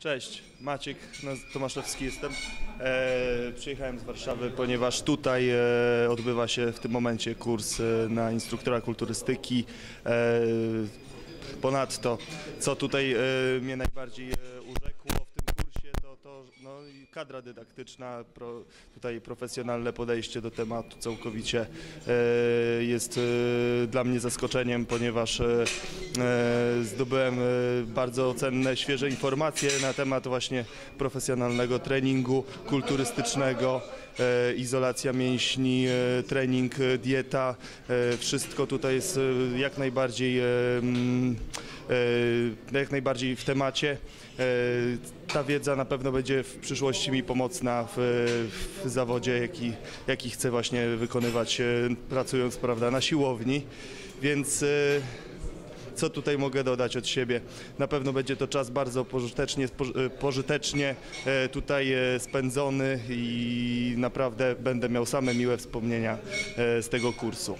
Cześć, Maciek Tomaszewski jestem. E, przyjechałem z Warszawy, ponieważ tutaj e, odbywa się w tym momencie kurs e, na instruktora kulturystyki. E, ponadto, co tutaj e, mnie najbardziej e, urzekło to, to no, kadra dydaktyczna, pro, tutaj profesjonalne podejście do tematu całkowicie e, jest e, dla mnie zaskoczeniem, ponieważ e, e, zdobyłem e, bardzo cenne, świeże informacje na temat właśnie profesjonalnego treningu kulturystycznego, e, izolacja mięśni, trening, dieta, wszystko tutaj jest jak najbardziej e, mm, jak najbardziej w temacie. E, Ta wiedza na pewno będzie w przyszłości mi pomocna w, w zawodzie, jaki, jaki chcę właśnie wykonywać e, pracując prawda, na siłowni. Więc e, co tutaj mogę dodać od siebie? Na pewno będzie to czas bardzo pożytecznie, poży- e, pożytecznie e, tutaj e, spędzony i naprawdę będę miał same miłe wspomnienia e, z tego kursu.